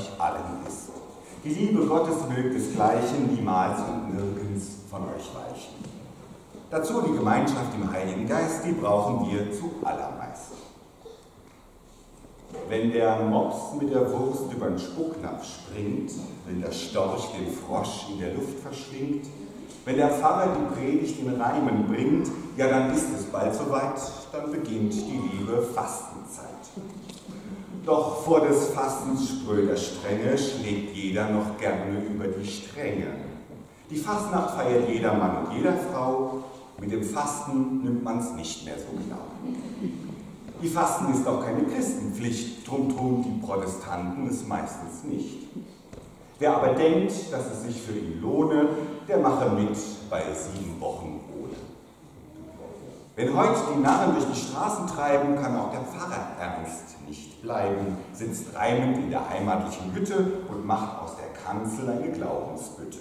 euch allen ist. Die Liebe Gottes mögt desgleichen niemals und nirgends von euch weichen. Dazu die Gemeinschaft im Heiligen Geist, die brauchen wir zu allermeisten. Wenn der Mops mit der Wurst über den Spucknapf springt, wenn der Storch den Frosch in der Luft verschlingt, wenn der Pfarrer die Predigt in Reimen bringt, ja dann ist es bald soweit, dann beginnt die liebe Fastenzeit. Doch vor des Fastens spröder Strenge schlägt jeder noch gerne über die Stränge. Die Fastnacht feiert jeder Mann und jeder Frau, mit dem Fasten nimmt man es nicht mehr so genau. Die Fasten ist auch keine Christenpflicht, drum tun die Protestanten es meistens nicht. Wer aber denkt, dass es sich für ihn lohne, der mache mit bei sieben Wochen. Wenn heute die Narren durch die Straßen treiben, kann auch der Pfarrer ernst nicht bleiben, sitzt reimend in der heimatlichen Hütte und macht aus der Kanzel eine Glaubensbütte.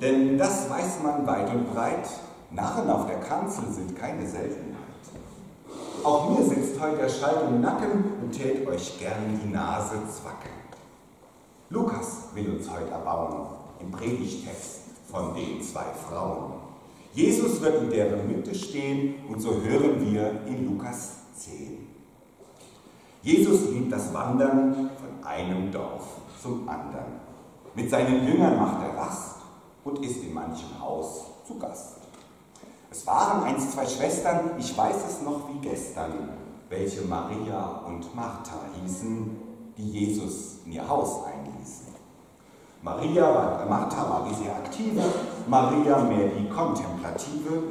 Denn das weiß man weit und breit, Narren auf der Kanzel sind keine Seltenheit. Auch mir sitzt heute der Schalt im Nacken und tät euch gern die Nase zwacken. Lukas will uns heute erbauen im Predigtext von den zwei Frauen. Jesus wird in deren Mitte stehen und so hören wir in Lukas 10. Jesus liebt das Wandern von einem Dorf zum anderen. Mit seinen Jüngern macht er Rast und ist in manchem Haus zu Gast. Es waren einst zwei Schwestern, ich weiß es noch wie gestern, welche Maria und Martha hießen, die Jesus in ihr Haus einließen. Maria war, Martha war die sehr aktive, Maria mehr die kontemplative.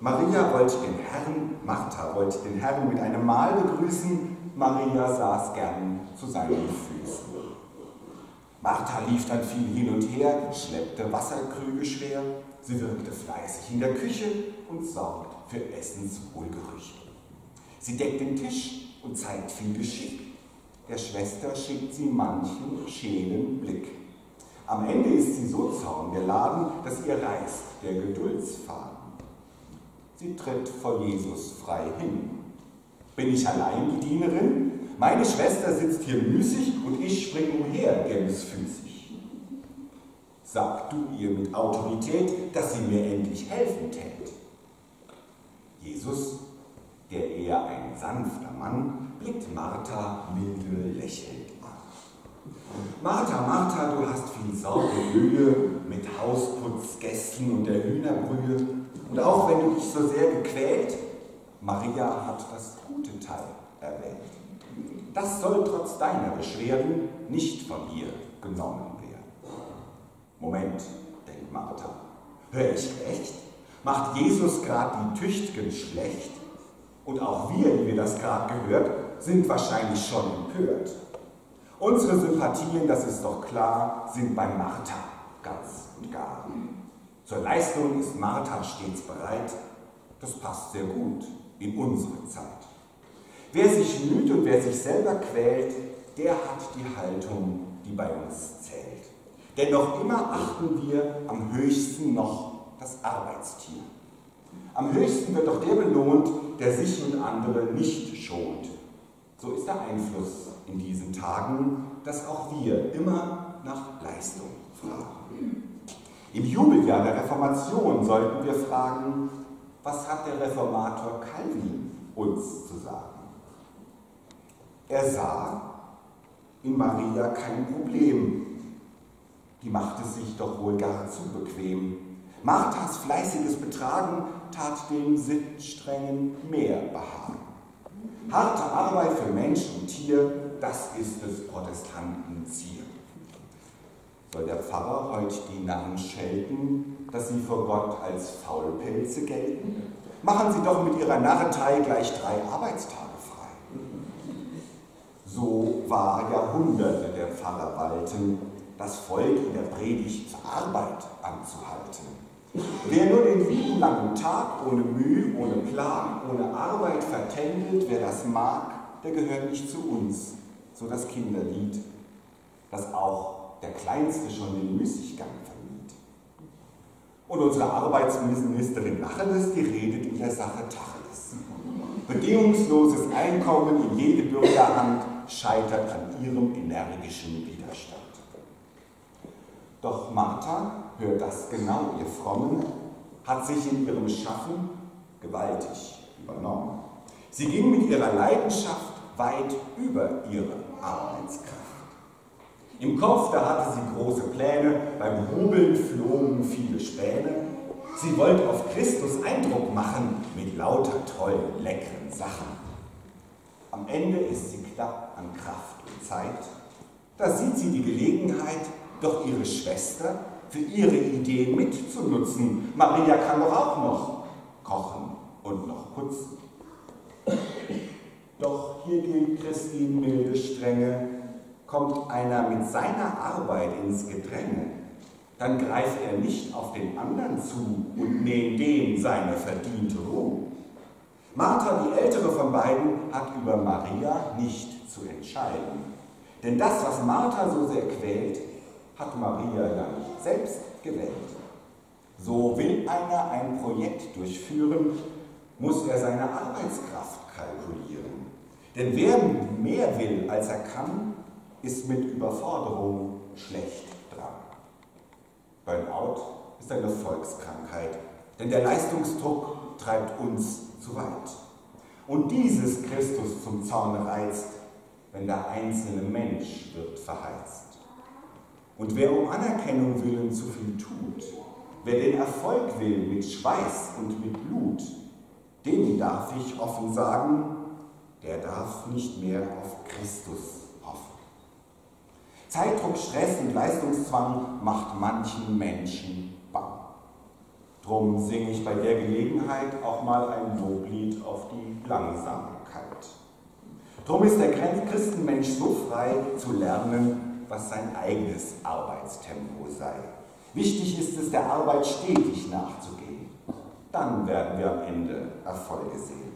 Maria wollte den Herrn, Martha wollte den Herrn mit einem Mahl begrüßen, Maria saß gern zu seinen Füßen. Martha lief dann viel hin und her, schleppte Wasserkrüge schwer, sie wirkte fleißig in der Küche und sorgt für Essenswohlgerüche. Sie deckt den Tisch und zeigt viel Geschick. Der Schwester schickt sie manchen schälen Blick. Am Ende ist sie so zorngeladen, dass ihr reißt der Geduldsfaden. Sie tritt vor Jesus frei hin. Bin ich allein die Dienerin? Meine Schwester sitzt hier müßig und ich spring umher, gemsfüßig. Sag du ihr mit Autorität, dass sie mir endlich helfen tät. Jesus, der eher ein sanfter Mann, blickt Martha milde lächelnd. Martha, Martha, du hast viel Sorge Mühe mit Hausputz, Gästen und der Hühnerbrühe. Und auch wenn du dich so sehr gequält, Maria hat das gute Teil erwählt. Das soll trotz deiner Beschwerden nicht von ihr genommen werden. Moment, denkt Martha, hör ich recht? Macht Jesus gerade die Tücht'gen schlecht? Und auch wir, die wir das gerade gehört, sind wahrscheinlich schon empört. Unsere Sympathien, das ist doch klar, sind bei Martha ganz und gar. Zur Leistung ist Martha stets bereit. Das passt sehr gut in unsere Zeit. Wer sich müht und wer sich selber quält, der hat die Haltung, die bei uns zählt. Denn noch immer achten wir am höchsten noch das Arbeitstier. Am höchsten wird doch der belohnt, der sich und andere nicht schont. So ist der Einfluss in diesen Tagen, dass auch wir immer nach Leistung fragen. Im Jubeljahr der Reformation sollten wir fragen, was hat der Reformator Calvin uns zu sagen? Er sah in Maria kein Problem. Die machte sich doch wohl gar zu bequem. Marthas fleißiges Betragen tat dem Sittenstrengen mehr Behagen. Harte Arbeit für Mensch und Tier, das ist des Protestanten Ziel. Soll der Pfarrer heute die Narren schelten, dass sie vor Gott als Faulpelze gelten? Machen sie doch mit ihrer Narretei gleich drei Arbeitstage frei. So war Jahrhunderte der Pfarrer walten, das Volk in der Predigt zur Arbeit anzuhalten. Wer nur den lieben langen Tag ohne Mühe, ohne Plan, ohne Arbeit vertändelt, wer das mag, der gehört nicht zu uns, so das Kinderlied, das auch der Kleinste schon den Müßiggang vermied. Und unsere Arbeitsministerin Lacheles, die redet in der Sache Tacheles. Bedingungsloses Einkommen in jede Bürgerhand scheitert an ihrem energischen Widerstand. Doch Martha hört das genau, ihr Frommen, hat sich in ihrem Schaffen gewaltig übernommen. Sie ging mit ihrer Leidenschaft weit über ihre Arbeitskraft. Im Kopf, da hatte sie große Pläne, beim Hobeln flogen viele Späne. Sie wollte auf Christus Eindruck machen mit lauter tollen, leckeren Sachen. Am Ende ist sie knapp an Kraft und Zeit. Da sieht sie die Gelegenheit, doch ihre Schwester für ihre Ideen mitzunutzen. Maria kann doch auch noch kochen und noch putzen. Doch hier gilt Christine milde Strenge, kommt einer mit seiner Arbeit ins Gedränge, dann greift er nicht auf den anderen zu und näht dem seine verdiente Ruhe. Martha, die ältere von beiden, hat über Maria nicht zu entscheiden. Denn das, was Martha so sehr quält, Maria ja nicht selbst gewählt. So will einer ein Projekt durchführen, muss er seine Arbeitskraft kalkulieren. Denn wer mehr will, als er kann, ist mit Überforderung schlecht dran. Burnout ist eine Volkskrankheit, denn der Leistungsdruck treibt uns zu weit. Und dieses Christus zum Zorn reizt, wenn der einzelne Mensch wird verheizt. Und wer um Anerkennung willen zu viel tut, wer den Erfolg will mit Schweiß und mit Blut, dem darf ich offen sagen, der darf nicht mehr auf Christus hoffen. Zeitdruck, Stress und Leistungszwang macht manchen Menschen bang. Drum singe ich bei der Gelegenheit auch mal ein Loblied auf die Langsamkeit. Drum ist der Christenmensch so frei zu lernen, was sein eigenes Arbeitstempo sei. Wichtig ist es, der Arbeit stetig nachzugehen. Dann werden wir am Ende Erfolge sehen.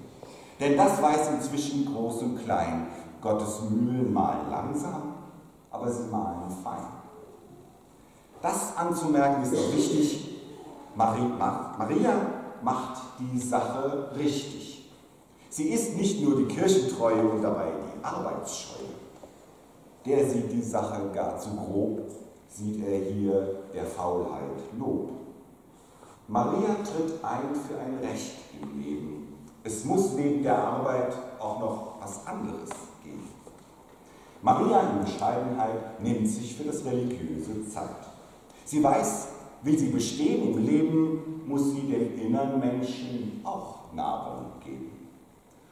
Denn das weiß inzwischen groß und klein. Gottes Mühlen malen langsam, aber sie malen fein. Das anzumerken ist auch wichtig. Maria macht die Sache richtig. Sie ist nicht nur die Kirchentreue und dabei die Arbeitsscheue. Der sieht die Sache gar zu grob, sieht er hier der Faulheit Lob. Maria tritt ein für ein Recht im Leben es muss neben der Arbeit auch noch was anderes geben. Maria in Bescheidenheit nimmt sich für das Religiöse Zeit. Sie weiß, will sie bestehen im Leben, muss sie dem inneren Menschen auch Nahrung geben.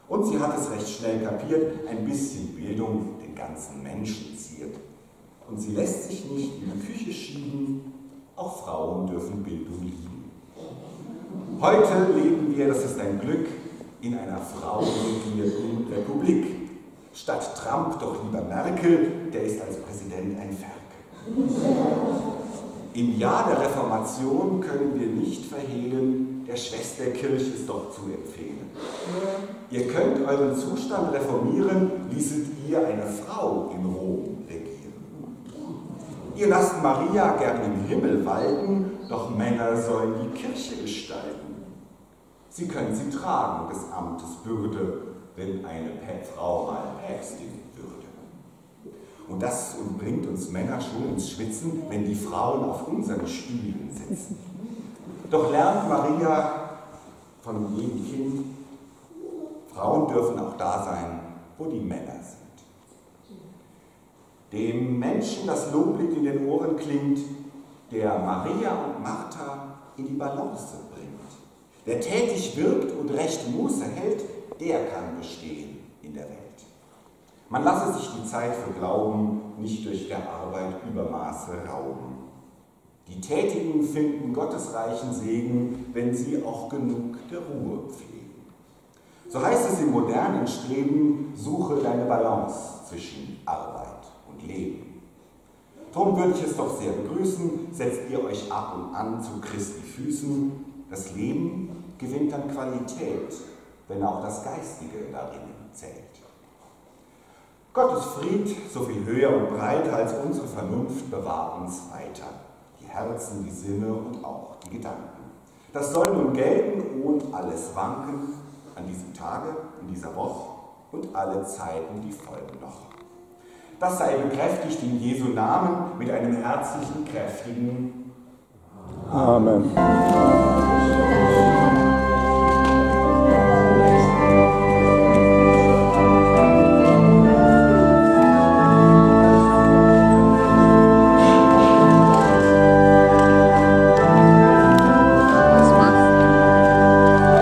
Und sie hat es recht schnell kapiert, ein bisschen Bildung ganzen Menschen ziert. Und sie lässt sich nicht in die Küche schieben, auch Frauen dürfen Bildung lieben. Heute leben wir, das ist ein Glück, in einer frauenregierten Republik. Statt Trump doch lieber Merkel, der ist als Präsident ein Ferkel. Im Jahr der Reformation können wir nicht verhehlen, der Schwesterkirche ist doch zu empfehlen. Ihr könnt euren Zustand reformieren, ließet ihr eine Frau in Rom regieren. Ihr lasst Maria gern im Himmel walten, doch Männer sollen die Kirche gestalten. Sie können sie tragen, des Amtes Bürde, wenn eine Frau mal Päpstin würde. Und das bringt uns Männer schon ins Schwitzen, wenn die Frauen auf unseren Stühlen sitzen. Doch lernt Maria von jedem Kind, Frauen dürfen auch da sein, wo die Männer sind. Dem Menschen das Loblied in den Ohren klingt, der Maria und Martha in die Balance Wer tätig wirkt und recht Muße hält, der kann bestehen in der Welt. Man lasse sich die Zeit für Glauben nicht durch der Arbeit Übermaße rauben. Die Tätigen finden Gottes reichen Segen, wenn sie auch genug der Ruhe pflegen. So heißt es im modernen Streben, suche deine Balance zwischen Arbeit und Leben. Darum würde ich es doch sehr begrüßen, setzt ihr euch ab und an zu Christi Füßen. Das Leben gewinnt an Qualität, wenn auch das Geistige darin zählt. Gottes Fried, so viel höher und breiter als unsere Vernunft, bewahrt uns weiter. Die Herzen, die Sinne und auch die Gedanken. Das soll nun gelten ohne alles Wanken an diesem Tage, in dieser Woche und alle Zeiten, die folgen noch. Das sei bekräftigt in Jesu Namen mit einem herzlichen, kräftigen Amen. Amen.